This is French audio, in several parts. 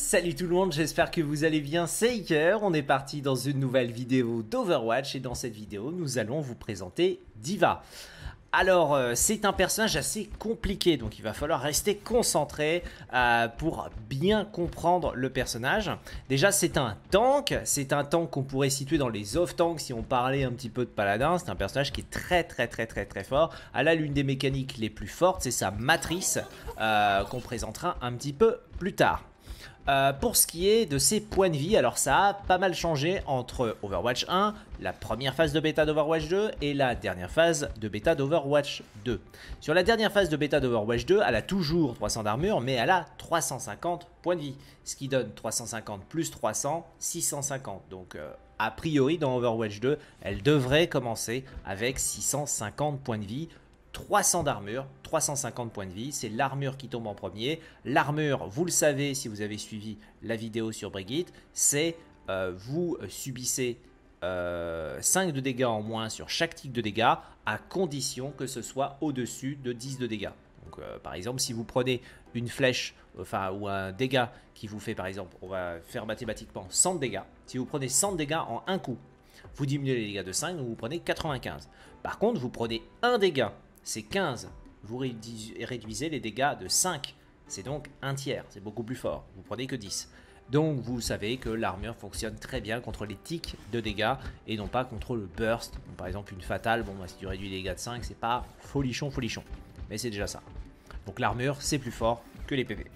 salut tout le monde, j'espère que vous allez bien, c'est Iker, on est parti dans une nouvelle vidéo d'Overwatch et dans cette vidéo nous allons vous présenter Diva. Alors euh, c'est un personnage assez compliqué donc il va falloir rester concentré euh, pour bien comprendre le personnage. Déjà c'est un tank, c'est un tank qu'on pourrait situer dans les off-tanks si on parlait un petit peu de paladin, c'est un personnage qui est très très très très très fort. Elle a l'une des mécaniques les plus fortes, c'est sa matrice euh, qu'on présentera un petit peu plus tard. Euh, pour ce qui est de ses points de vie, alors ça a pas mal changé entre Overwatch 1, la première phase de bêta d'Overwatch 2 et la dernière phase de bêta d'Overwatch 2. Sur la dernière phase de bêta d'Overwatch 2, elle a toujours 300 d'armure, mais elle a 350 points de vie, ce qui donne 350 plus 300, 650. Donc euh, a priori dans Overwatch 2, elle devrait commencer avec 650 points de vie 300 d'armure, 350 points de vie, c'est l'armure qui tombe en premier. L'armure, vous le savez si vous avez suivi la vidéo sur Brigitte, c'est euh, vous subissez 5 euh, de dégâts en moins sur chaque tic de dégâts à condition que ce soit au-dessus de 10 de dégâts. Donc, euh, par exemple, si vous prenez une flèche ou un dégât qui vous fait, par exemple, on va faire mathématiquement 100 de dégâts. Si vous prenez 100 de dégâts en un coup, vous diminuez les dégâts de 5, donc vous prenez 95. Par contre, vous prenez un dégât c'est 15. Vous réduisez les dégâts de 5. C'est donc un tiers, c'est beaucoup plus fort. Vous prenez que 10. Donc vous savez que l'armure fonctionne très bien contre les tics de dégâts et non pas contre le burst. par exemple une fatale, bon bah, si tu réduis les dégâts de 5, c'est pas folichon folichon. Mais c'est déjà ça. Donc l'armure c'est plus fort que les PV.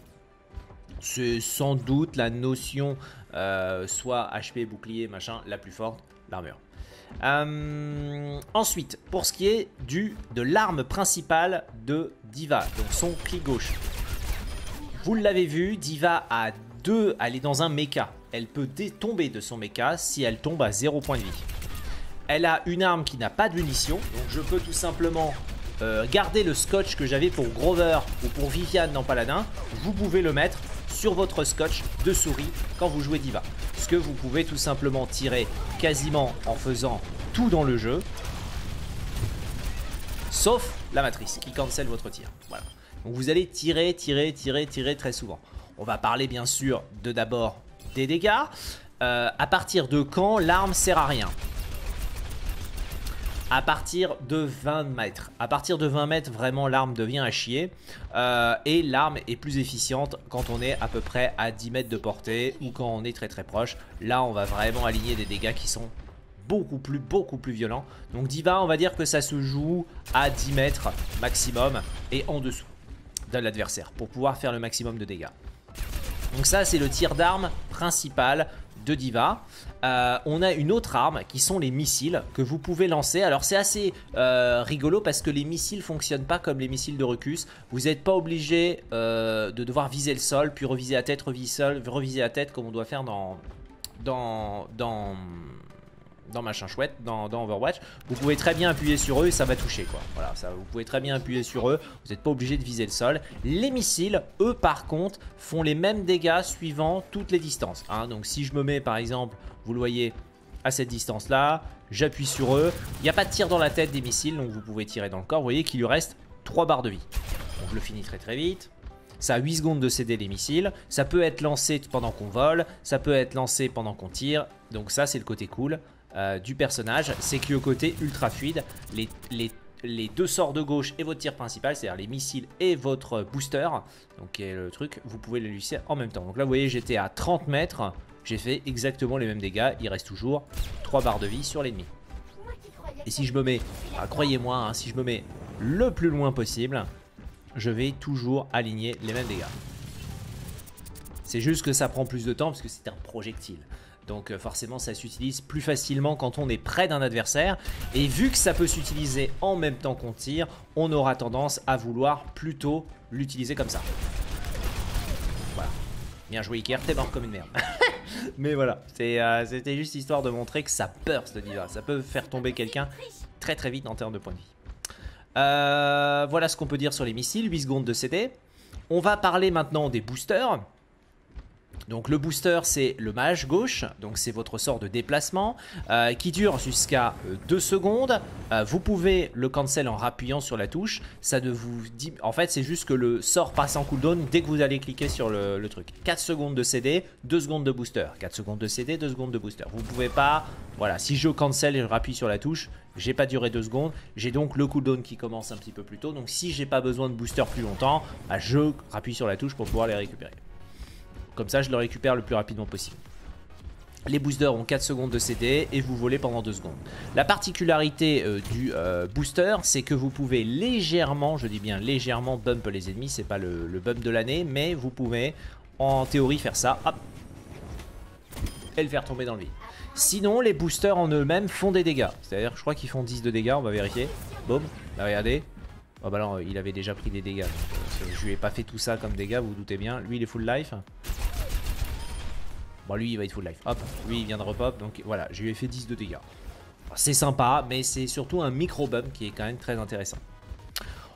C'est sans doute la notion euh, soit HP, bouclier, machin, la plus forte, l'armure. Euh, ensuite, pour ce qui est du, de l'arme principale de Diva, donc son clic gauche. Vous l'avez vu, Diva a deux, elle est dans un mecha. Elle peut tomber de son mecha si elle tombe à 0 point de vie. Elle a une arme qui n'a pas de munitions, donc je peux tout simplement euh, garder le scotch que j'avais pour Grover ou pour Viviane dans Paladin. Vous pouvez le mettre sur votre scotch de souris quand vous jouez Diva. Ce que vous pouvez tout simplement tirer quasiment en faisant tout dans le jeu. Sauf la matrice qui cancelle votre tir. Voilà. Donc vous allez tirer, tirer, tirer, tirer très souvent. On va parler bien sûr de d'abord des dégâts. Euh, à partir de quand l'arme sert à rien? À partir de 20 mètres. À partir de 20 mètres, vraiment l'arme devient à chier. Euh, et l'arme est plus efficiente quand on est à peu près à 10 mètres de portée ou quand on est très très proche. Là, on va vraiment aligner des dégâts qui sont beaucoup plus, beaucoup plus violents. Donc Diva, on va dire que ça se joue à 10 mètres maximum et en dessous de l'adversaire pour pouvoir faire le maximum de dégâts. Donc ça, c'est le tir d'arme principal de Diva. Euh, on a une autre arme qui sont les missiles que vous pouvez lancer. Alors c'est assez euh, rigolo parce que les missiles fonctionnent pas comme les missiles de Rucus. Vous n'êtes pas obligé euh, de devoir viser le sol, puis reviser la tête, reviser, reviser la tête comme on doit faire dans, dans, dans dans machin chouette, dans, Overwatch, vous pouvez très bien appuyer sur eux et ça va toucher quoi. Voilà, ça, vous pouvez très bien appuyer sur eux, vous n'êtes pas obligé de viser le sol. Les missiles, eux par contre, font les mêmes dégâts suivant toutes les distances. Hein. Donc si je me mets par exemple, vous le voyez, à cette distance là, j'appuie sur eux, il n'y a pas de tir dans la tête des missiles, donc vous pouvez tirer dans le corps, vous voyez qu'il lui reste 3 barres de vie. Donc je le finis très très vite. Ça a 8 secondes de céder les missiles. Ça peut être lancé pendant qu'on vole. Ça peut être lancé pendant qu'on tire. Donc ça, c'est le côté cool. Euh, du personnage, c'est que côté ultra fluide, les, les, deux sorts de gauche et votre tir principal, c'est-à-dire les missiles et votre booster, donc le truc, vous pouvez le lucer en même temps. Donc là, vous voyez, j'étais à 30 mètres, j'ai fait exactement les mêmes dégâts, il reste toujours 3 barres de vie sur l'ennemi. Et si je me mets, ah, croyez-moi, hein, si je me mets le plus loin possible, je vais toujours aligner les mêmes dégâts. C'est juste que ça prend plus de temps parce que c'est un projectile. Donc euh, forcément ça s'utilise plus facilement quand on est près d'un adversaire. Et vu que ça peut s'utiliser en même temps qu'on tire, on aura tendance à vouloir plutôt l'utiliser comme ça. Voilà. Bien joué Iker, t'es mort comme une merde. Mais voilà, euh, c'était juste histoire de montrer que ça burst Diva. Ça peut faire tomber quelqu'un très très vite en termes de points de vie. Euh, voilà ce qu'on peut dire sur les missiles, 8 secondes de CD. On va parler maintenant des boosters. Donc le booster c'est le mage gauche, donc c'est votre sort de déplacement euh, qui dure jusqu'à 2 euh, secondes. Euh, vous pouvez le cancel en rappuyant sur la touche. Ça ne vous dit... En fait c'est juste que le sort passe en cooldown dès que vous allez cliquer sur le, truc. 4 secondes de CD, 2 secondes de booster. 4 secondes de CD, 2 secondes de booster. Vous pouvez pas... Voilà, si je cancel et je rappuie sur la touche, j'ai pas duré 2 secondes. J'ai donc le cooldown qui commence un petit peu plus tôt. Donc si j'ai pas besoin de booster plus longtemps, bah, je rappuie sur la touche pour pouvoir les récupérer. Comme ça, je le récupère le plus rapidement possible. Les boosters ont 4 secondes de CD et vous volez pendant 2 secondes. La particularité euh, du euh, booster, c'est que vous pouvez légèrement, je dis bien légèrement, bump les ennemis. C'est pas le, bump de l'année, mais vous pouvez en théorie faire ça. Hop, et le faire tomber dans le vide. Sinon, les boosters en eux-mêmes font des dégâts. C'est-à-dire, je crois qu'ils font 10 de dégâts, on va vérifier. Boum, là regardez. Oh bah non, il avait déjà pris des dégâts. Euh, je lui ai pas fait tout ça comme dégâts, vous, vous doutez bien. Lui, il est full life. Bon, lui, il va être full life. Hop, lui, il vient de repop. Donc voilà, je lui ai fait 10 de dégâts. C'est sympa, mais c'est surtout un micro-bump qui est quand même très intéressant.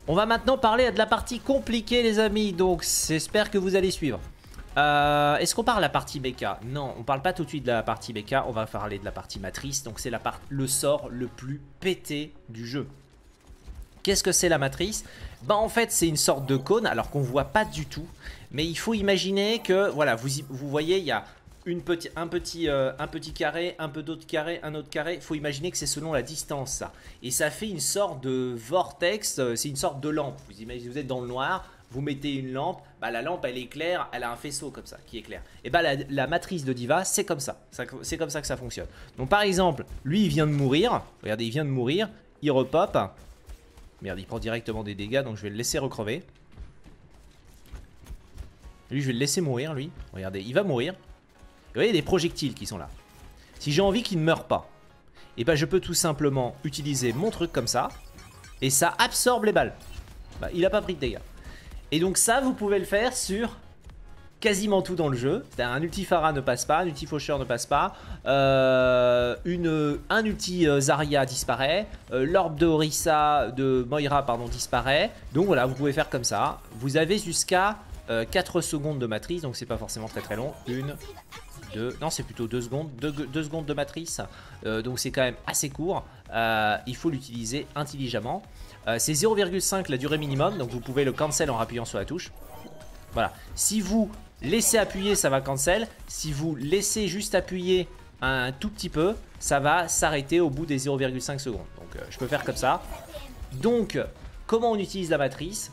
On va maintenant parler de la partie compliquée, les amis. Donc, j'espère que vous allez suivre. Euh, est-ce qu'on parle de la partie BK Non, on parle pas tout de suite de la partie BK. On va parler de la partie matrice. Donc, c'est le sort le plus pété du jeu. Qu'est-ce que c'est la matrice? Bah en fait c'est une sorte de cône alors qu'on voit pas du tout. Mais il faut imaginer que voilà vous, vous voyez il y a une un, petit, euh, un petit carré, un peu d'autre carré, un autre carré. Il faut imaginer que c'est selon la distance ça. Et ça fait une sorte de vortex, euh, c'est une sorte de lampe. Vous imaginez, vous êtes dans le noir, vous mettez une lampe, bah, la lampe elle éclaire, elle a un faisceau comme ça qui éclaire. Et bah la, la matrice de Diva c'est comme ça, c'est comme ça que ça fonctionne. Donc par exemple, lui il vient de mourir, regardez il vient de mourir, il repop, Merde, il prend directement des dégâts, donc je vais le laisser recrever. Lui, je vais le laisser mourir, lui. Regardez, il va mourir. Vous voyez, des projectiles qui sont là. Si j'ai envie qu'il ne meure pas, et eh ben je peux tout simplement utiliser mon truc comme ça, et ça absorbe les balles. Bah, il a pas pris de dégâts. Et donc ça, vous pouvez le faire sur quasiment tout dans le jeu. Un ulti-Phara ne passe pas, un ulti-Faucheur ne passe pas, euh, une, un ulti-Zarya disparaît, euh, l'orbe de Orisa, de Moira pardon, disparaît. Donc voilà, vous pouvez faire comme ça. Vous avez jusqu'à 4 euh, secondes de matrice, donc c'est pas forcément très très long. Une, deux, non c'est plutôt 2 secondes, 2 secondes de matrice, donc c'est quand même assez court. il faut l'utiliser intelligemment. c'est 0,5 la durée minimum, donc vous pouvez le cancel en appuyant sur la touche. Voilà. Si vous laissez appuyer, ça va cancel. Si vous laissez juste appuyer un tout petit peu, ça va s'arrêter au bout des 0,5 secondes. Donc euh, je peux faire comme ça. Donc, comment on utilise la matrice?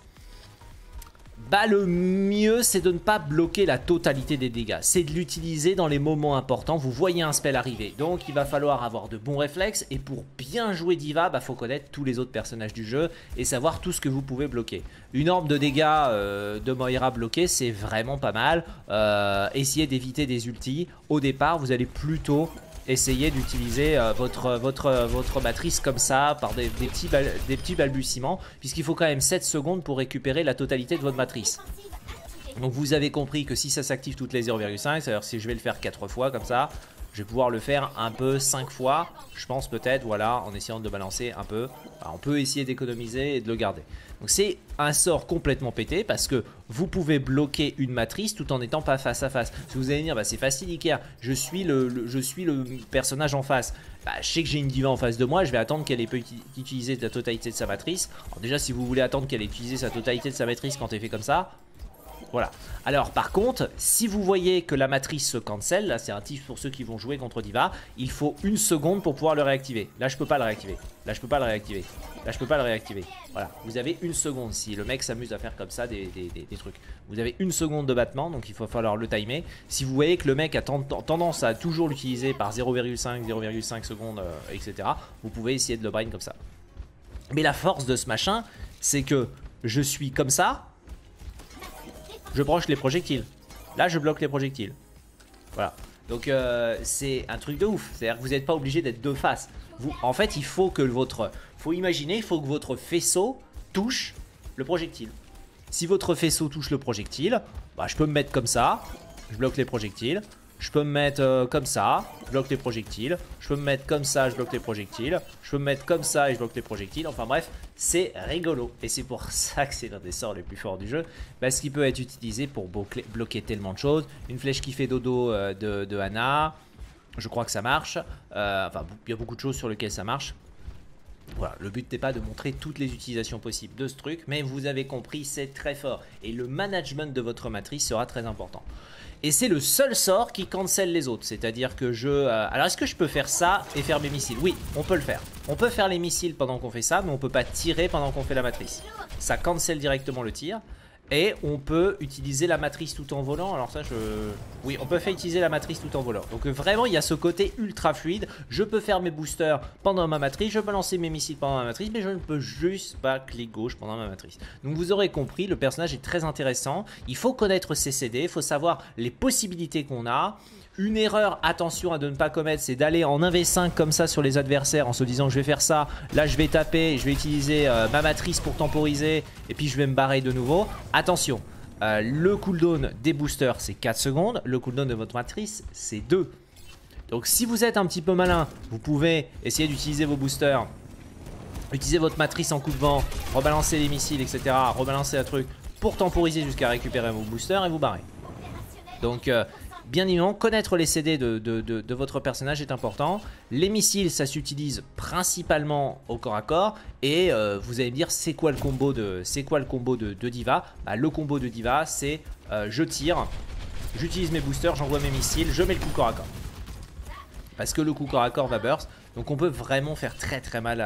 Bah le mieux c'est de ne pas bloquer la totalité des dégâts, c'est de l'utiliser dans les moments importants, vous voyez un spell arriver, donc il va falloir avoir de bons réflexes. Et pour bien jouer Diva, bah faut connaître tous les autres personnages du jeu et savoir tout ce que vous pouvez bloquer. Une orbe de dégâts euh, de Moira bloquée c'est vraiment pas mal, euh, essayez d'éviter des ultis, au départ vous allez plutôt essayez d'utiliser euh, votre, votre, votre matrice comme ça, par des, petits, des petits balbutiements, puisqu'il faut quand même 7 secondes pour récupérer la totalité de votre matrice. Donc vous avez compris que si ça s'active toutes les 0,5, c'est-à-dire si je vais le faire 4 fois comme ça, je vais pouvoir le faire un peu 5 fois, je pense peut-être, voilà, en essayant de balancer un peu. on peut essayer d'économiser et de le garder. Donc c'est un sort complètement pété parce que vous pouvez bloquer une matrice tout en n'étant pas face à face. Si vous allez dire, bah, c'est facile Iker, je suis le, je suis le personnage en face. Bah, je sais que j'ai une diva en face de moi, je vais attendre qu'elle ait pu utiliser la totalité de sa matrice. Alors déjà, si vous voulez attendre qu'elle ait utilisé sa totalité de sa matrice quand elle fait comme ça, voilà. Alors par contre, si vous voyez que la matrice se cancel, là c'est un tif pour ceux qui vont jouer contre Diva, il faut une seconde pour pouvoir le réactiver. Là je peux pas le réactiver. Là je peux pas le réactiver. Là je peux pas le réactiver. Voilà, vous avez une seconde si le mec s'amuse à faire comme ça des, trucs. Vous avez une seconde de battement, donc il faut falloir le timer. Si vous voyez que le mec a tendance à toujours l'utiliser par 0,5, 0,5 secondes, euh, etc., vous pouvez essayer de le brain comme ça. Mais la force de ce machin, c'est que je suis comme ça, je broche les projectiles. Là, je bloque les projectiles. Voilà. Donc, euh, c'est un truc de ouf. C'est-à-dire que vous n'êtes pas obligé d'être de face. Vous, en fait, il faut que votre... faut imaginer, il faut que votre faisceau touche le projectile. Si votre faisceau touche le projectile, bah, je peux me mettre comme ça. Je bloque les projectiles. Je peux me mettre euh, comme ça, je bloque les projectiles. Je peux me mettre comme ça, je bloque les projectiles. Je peux me mettre comme ça et je bloque les projectiles. Enfin bref, c'est rigolo. Et c'est pour ça que c'est l'un des sorts les plus forts du jeu. Parce qu'il peut être utilisé pour bloquer tellement de choses. Une flèche qui fait dodo euh, de, de Anna. Je crois que ça marche. Euh, enfin, il y a beaucoup de choses sur lesquelles ça marche. Voilà, le but n'est pas de montrer toutes les utilisations possibles de ce truc, mais vous avez compris, c'est très fort. Et le management de votre matrice sera très important. Et c'est le seul sort qui cancelle les autres. C'est-à-dire que je... Euh, alors est-ce que je peux faire ça et faire mes missiles? Oui, on peut le faire. On peut faire les missiles pendant qu'on fait ça, mais on peut pas tirer pendant qu'on fait la matrice. Ça cancelle directement le tir. Et on peut utiliser la matrice tout en volant. Alors ça, je... Oui, on peut faire utiliser la matrice tout en volant. Donc vraiment, il y a ce côté ultra fluide. Je peux faire mes boosters pendant ma matrice. Je peux lancer mes missiles pendant ma matrice. Mais je ne peux juste pas cliquer gauche pendant ma matrice. Donc vous aurez compris, le personnage est très intéressant. Il faut connaître ses CD. Il faut savoir les possibilités qu'on a. Une erreur, attention à de ne pas commettre, c'est d'aller en 1v5 comme ça sur les adversaires en se disant je vais faire ça, là je vais taper, je vais utiliser euh, ma matrice pour temporiser et puis je vais me barrer de nouveau. Attention, euh, le cooldown des boosters c'est 4 secondes, le cooldown de votre matrice c'est 2. Donc si vous êtes un petit peu malin, vous pouvez essayer d'utiliser vos boosters, utiliser votre matrice en coup de vent, rebalancer les missiles, etc., rebalancer un truc pour temporiser jusqu'à récupérer vos boosters et vous barrer. Donc euh, Bien évidemment, connaître les CD de, votre personnage est important. Les missiles, ça s'utilise principalement au corps à corps. Et euh, vous allez me dire, c'est quoi le combo de, quoi le combo de, Diva? Bah, Le combo de Diva, c'est euh, je tire, j'utilise mes boosters, j'envoie mes missiles, je mets le coup corps à corps. Parce que le coup corps à corps va burst. Donc on peut vraiment faire très très mal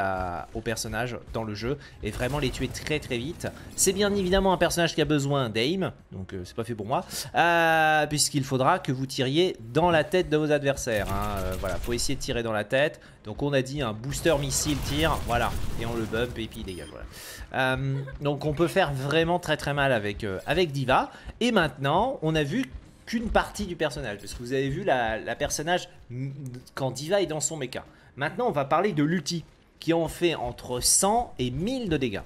aux personnages dans le jeu et vraiment les tuer très très vite. C'est bien évidemment un personnage qui a besoin d'aim, donc euh, c'est pas fait pour moi, euh, puisqu'il faudra que vous tiriez dans la tête de vos adversaires. Hein. Euh, voilà, faut essayer de tirer dans la tête. Donc on a dit un booster missile tire, voilà, et on le bump et puis il dégage. Donc on peut faire vraiment très très mal avec, avec Diva. Et maintenant, on a vu qu'une partie du personnage, parce que vous avez vu la, la personnage quand Diva est dans son mecha. Maintenant, on va parler de l'ulti, qui en fait entre 100 et 1000 de dégâts.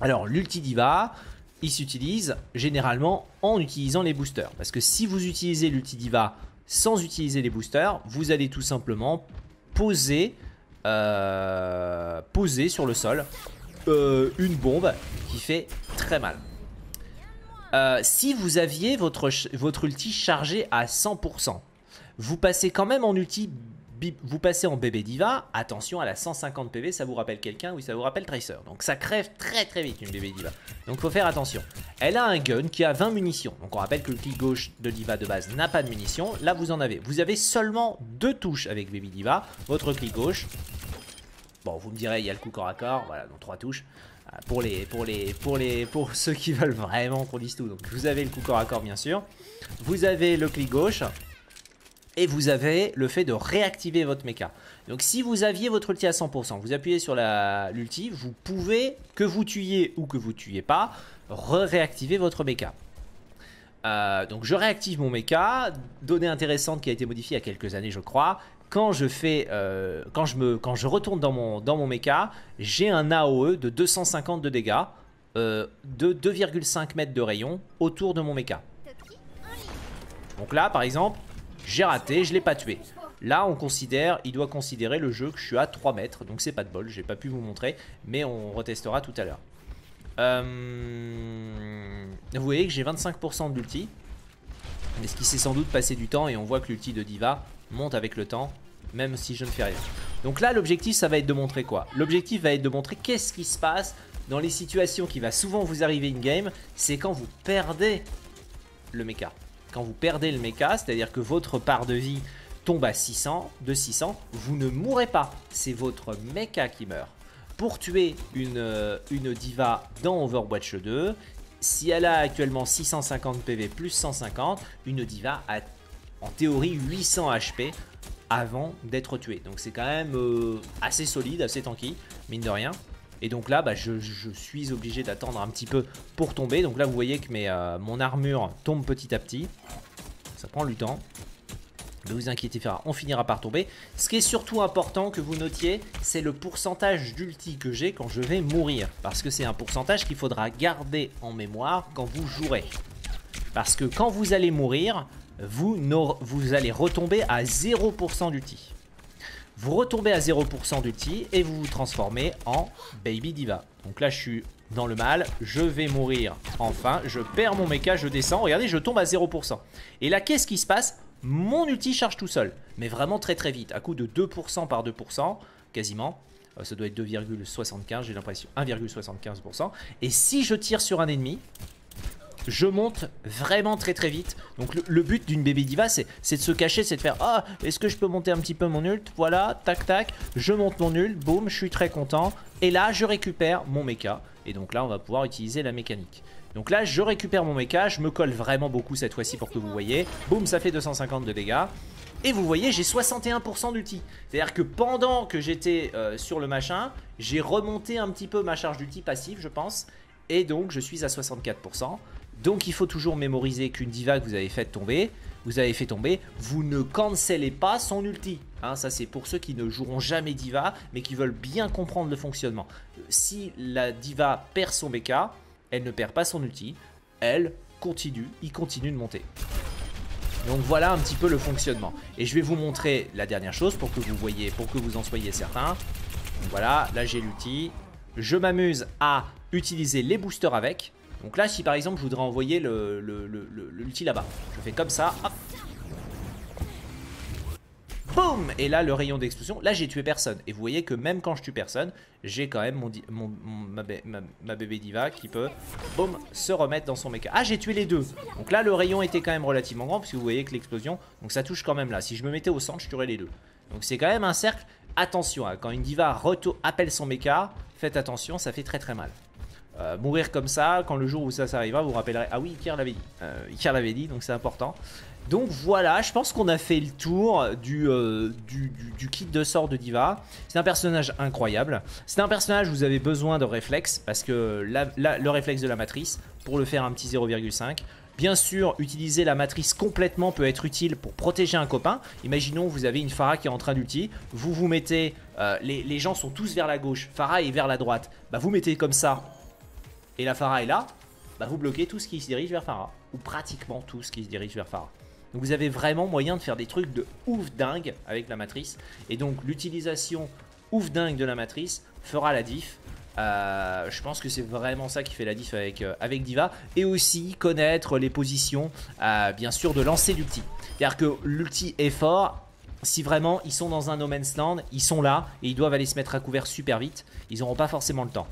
Alors, l'ulti diva, il s'utilise généralement en utilisant les boosters. Parce que si vous utilisez l'ulti diva sans utiliser les boosters, vous allez tout simplement poser, euh, poser sur le sol euh, une bombe qui fait très mal. Euh, si vous aviez votre, votre ulti chargé à 100%, vous passez quand même en ulti vous passez en bébé diva, attention à la 150 PV, ça vous rappelle quelqu'un Oui, ça vous rappelle Tracer. Donc ça crève très très vite une bébé diva. Donc faut faire attention. Elle a un gun qui a 20 munitions. Donc on rappelle que le clic gauche de diva de base n'a pas de munitions. Là vous en avez. Vous avez seulement deux touches avec bébé diva. Votre clic gauche. Bon, vous me direz, il y a le coup corps à corps. Voilà, donc trois touches. Pour les, pour les, pour les, pour ceux qui veulent vraiment qu'on dise tout. Donc vous avez le coup corps à corps bien sûr. Vous avez le clic gauche et vous avez le fait de réactiver votre mecha. Donc si vous aviez votre ulti à 100%, vous appuyez sur l'ulti, vous pouvez, que vous tuiez ou que vous tuiez pas, réactiver votre mecha. Euh, donc je réactive mon mecha, donnée intéressante qui a été modifiée il y a quelques années je crois. Quand je fais, euh, quand je me, quand je retourne dans mon, dans mon mecha, j'ai un AOE de 250 de dégâts, euh, de 2,5 mètres de rayon autour de mon mecha. Donc là par exemple, j'ai raté, je l'ai pas tué. Là, on considère, il doit considérer le jeu que je suis à 3 mètres, donc c'est pas de bol, j'ai pas pu vous montrer, mais on retestera tout à l'heure. Euh, vous voyez que j'ai 25% d'ulti, mais ce qui s'est sans doute passé du temps, et on voit que l'ulti de Diva monte avec le temps, même si je ne fais rien. Donc là, l'objectif, ça va être de montrer quoi? L'objectif va être de montrer qu'est-ce qui se passe dans les situations qui va souvent vous arriver in-game, c'est quand vous perdez le mecha quand vous perdez le mecha, c'est-à-dire que votre part de vie tombe à 600, de 600, vous ne mourrez pas. C'est votre mecha qui meurt. Pour tuer une, euh, une diva dans Overwatch 2, si elle a actuellement 650 PV plus 150, une diva a en théorie 800 HP avant d'être tuée. Donc c'est quand même euh, assez solide, assez tanky, mine de rien. Et donc là, bah, je, suis obligé d'attendre un petit peu pour tomber. Donc là, vous voyez que euh, mon armure tombe petit à petit. Ça prend du temps. Ne vous inquiétez pas, on finira par tomber. Ce qui est surtout important que vous notiez, c'est le pourcentage d'ulti que j'ai quand je vais mourir. Parce que c'est un pourcentage qu'il faudra garder en mémoire quand vous jouerez. Parce que quand vous allez mourir, vous, allez retomber à 0% d'ulti. Vous retombez à 0% d'ulti et vous vous transformez en Baby Diva. Donc là, je suis dans le mal, je vais mourir enfin, je perds mon mecha, je descends, regardez, je tombe à 0%. Et là, qu'est-ce qui se passe? Mon ulti charge tout seul, mais vraiment très très vite, à coup de 2% par 2%, quasiment. Euh, ça doit être 2,75, j'ai l'impression, 1,75%. Et si je tire sur un ennemi, je monte vraiment très très vite. Donc le, but d'une bébé diva, c'est de se cacher, c'est de faire Ah, est-ce que je peux monter un petit peu mon ult? Voilà, tac tac, je monte mon ult, boum, je suis très content. Et là, je récupère mon mecha. Et donc là, on va pouvoir utiliser la mécanique. Donc là, je récupère mon mecha, je me colle vraiment beaucoup cette fois-ci pour que vous voyez. Boum, ça fait 250 de dégâts. Et vous voyez, j'ai 61% d'ulti. C'est-à-dire que pendant que j'étais euh, sur le machin, j'ai remonté un petit peu ma charge d'ulti passive, je pense. Et donc, je suis à 64%. Donc il faut toujours mémoriser qu'une diva que vous avez fait tomber, vous avez fait tomber, vous ne cancellez pas son ulti. Hein, ça c'est pour ceux qui ne joueront jamais diva, mais qui veulent bien comprendre le fonctionnement. Si la diva perd son BK, elle ne perd pas son ulti, elle continue, il continue de monter. Donc voilà un petit peu le fonctionnement. Et je vais vous montrer la dernière chose pour que vous voyez, pour que vous en soyez certains. Donc voilà, là j'ai l'ulti. Je m'amuse à utiliser les boosters avec. Donc là, si par exemple, je voudrais envoyer l'ulti là-bas, je fais comme ça, hop. Boum Et là, le rayon d'explosion, là, j'ai tué personne. Et vous voyez que même quand je tue personne, j'ai quand même mon, ma, bébé diva qui peut, boum, se remettre dans son mecha. Ah, j'ai tué les deux. Donc là, le rayon était quand même relativement grand, puisque vous voyez que l'explosion, donc ça touche quand même là. Si je me mettais au centre, je tuerais les deux. Donc c'est quand même un cercle. Attention, hein, quand une diva appelle son mecha, faites attention, ça fait très très mal. Euh, mourir comme ça, quand le jour où ça, s'arrivera, vous vous rappellerez. Ah oui, Iker l'avait dit. Euh, l'avait dit, donc c'est important. Donc voilà, je pense qu'on a fait le tour du, euh, du, kit de sort de Diva. C'est un personnage incroyable. C'est un personnage où vous avez besoin de réflexe, parce que le réflexe de la matrice, pour le faire un petit 0,5. Bien sûr, utiliser la matrice complètement peut être utile pour protéger un copain. Imaginons vous avez une Farah qui est en train d'ulti, vous vous mettez, les, les, gens sont tous vers la gauche, Farah est vers la droite. Bah vous mettez comme ça et la Farah est là, bah vous bloquez tout ce qui se dirige vers Farah. Ou pratiquement tout ce qui se dirige vers Farah. Donc vous avez vraiment moyen de faire des trucs de ouf dingue avec la matrice. Et donc l'utilisation ouf dingue de la matrice fera la diff. Euh, je pense que c'est vraiment ça qui fait la diff avec, euh, Diva. Et aussi connaître les positions, euh, bien sûr, de lancer l'ulti. C'est-à-dire que l'ulti est fort. Si vraiment ils sont dans un no man's land, ils sont là et ils doivent aller se mettre à couvert super vite. Ils n'auront pas forcément le temps.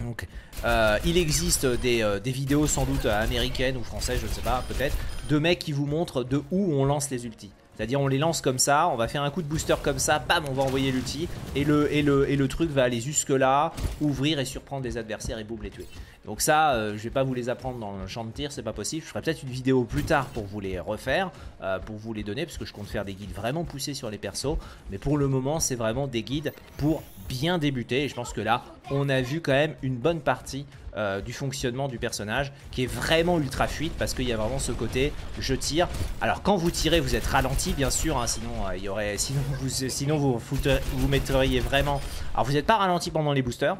Donc, euh, il existe euh, des, vidéos sans doute américaines ou françaises, je ne sais pas, peut-être, de mecs qui vous montrent de où on lance les ultis. C'est-à-dire on les lance comme ça, on va faire un coup de booster comme ça, bam, on va envoyer l'ulti, et le, truc va aller jusque là, ouvrir et surprendre des adversaires et boum, les tuer. Donc ça, euh, je vais pas vous les apprendre dans le champ de tir, c'est pas possible. Je ferai peut-être une vidéo plus tard pour vous les refaire, euh, pour vous les donner, parce que je compte faire des guides vraiment poussés sur les persos. Mais pour le moment, c'est vraiment des guides pour bien débuter. Et je pense que là, on a vu quand même une bonne partie euh, du fonctionnement du personnage qui est vraiment ultra fluide parce qu'il y a vraiment ce côté je tire. Alors quand vous tirez, vous êtes ralenti bien sûr, hein, sinon il y aurait, sinon vous, sinon vous, vous mettriez vraiment. Alors vous n'êtes pas ralenti pendant les boosters,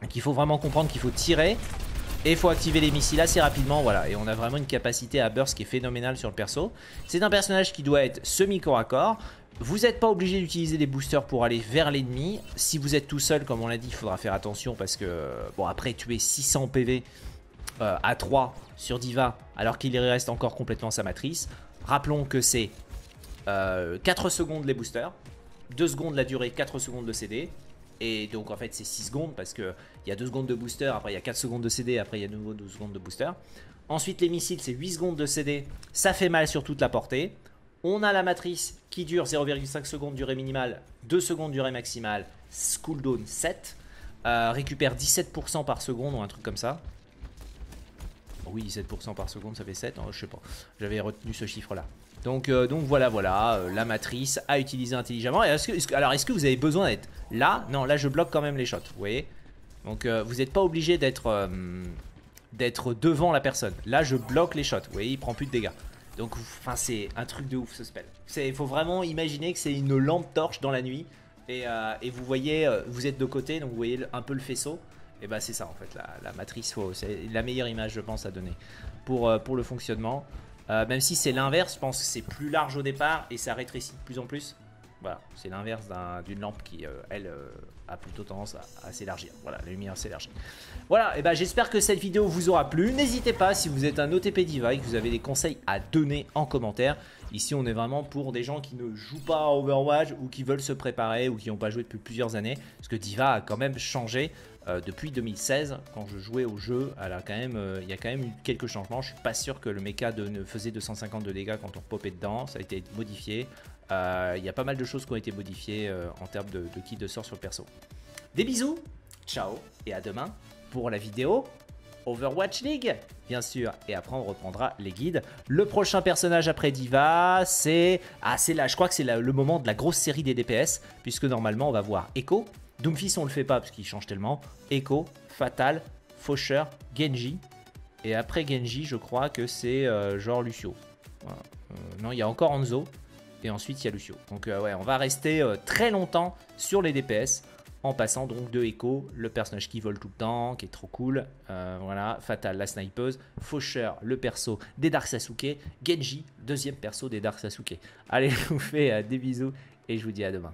donc il faut vraiment comprendre qu'il faut tirer et il faut activer les missiles assez rapidement, voilà. Et on a vraiment une capacité à burst qui est phénoménale sur le perso. C'est un personnage qui doit être semi-corps à corps. Vous n'êtes pas obligé d'utiliser des boosters pour aller vers l'ennemi. Si vous êtes tout seul, comme on l'a dit, il faudra faire attention parce que, bon, après tuer 600 PV euh, à 3 sur Diva, alors qu'il reste encore complètement sa matrice. Rappelons que c'est 4 euh, secondes les boosters, 2 secondes la durée, 4 secondes de CD. Et donc en fait c'est 6 secondes parce qu'il y a 2 secondes de booster, après il y a 4 secondes de CD, après il y a de nouveau 12 secondes de booster. Ensuite les missiles c'est 8 secondes de CD, ça fait mal sur toute la portée. On a la matrice qui dure 0,5 secondes durée minimale, 2 secondes durée maximale, cooldown 7. Euh, récupère 17% par seconde ou un truc comme ça. Oui 17% par seconde ça fait 7, hein, je sais pas. J'avais retenu ce chiffre là. Donc, euh, donc voilà, voilà, euh, la matrice à utiliser intelligemment. Et alors, est-ce que vous avez besoin d'être là? Non, là je bloque quand même les shots, vous voyez Donc euh, vous n'êtes pas obligé d'être devant la personne. Là je bloque les shots, vous voyez, il prend plus de dégâts. Donc c'est un truc de ouf ce spell. Il faut vraiment imaginer que c'est une lampe torche dans la nuit. Et, vous voyez, vous êtes de côté, donc vous voyez un peu le faisceau. Et bah c'est ça en fait, la, matrice, c'est la meilleure image je pense à donner pour le fonctionnement. Euh, même si c'est l'inverse, je pense que c'est plus large au départ et ça rétrécit de plus en plus. Voilà, c'est l'inverse d'une lampe qui, euh, elle, euh, a plutôt tendance à, s'élargir. Voilà, la lumière s'élargit. Voilà, et ben j'espère que cette vidéo vous aura plu. N'hésitez pas, si vous êtes un OTP Diva et que vous avez des conseils à donner en commentaire. Ici, on est vraiment pour des gens qui ne jouent pas à Overwatch ou qui veulent se préparer ou qui n'ont pas joué depuis plusieurs années. Parce que Diva a quand même changé. Euh, depuis 2016, quand je jouais au jeu, euh, il y a quand même eu quelques changements. Je suis pas sûr que le mecha de, ne faisait 250 de dégâts quand on popait dedans. Ça a été modifié. Euh, il y a pas mal de choses qui ont été modifiées en termes de, de kit de sort sur le perso. Des bisous, ciao et à demain pour la vidéo Overwatch League, bien sûr. Et après, on reprendra les guides. Le prochain personnage après Diva, c'est... Ah, c'est là, je crois que c'est le moment de la grosse série des DPS, puisque normalement, on va voir Echo, Doomfist, on le fait pas parce qu'il change tellement. Echo, Fatal, Faucheur, Genji. Et après Genji, je crois que c'est euh, genre Lucio. Euh, non, il y a encore Anzo. Et ensuite, il y a Lucio. Donc, euh, ouais, on va rester très longtemps sur les DPS. En passant donc de Echo, le personnage qui vole tout le temps, qui est trop cool. voilà, Fatal, la snipeuse. Faucheur, le perso des Dark Sasuke. Genji, deuxième perso des Dark Sasuke. Allez, je vous fais des bisous et je vous dis à demain.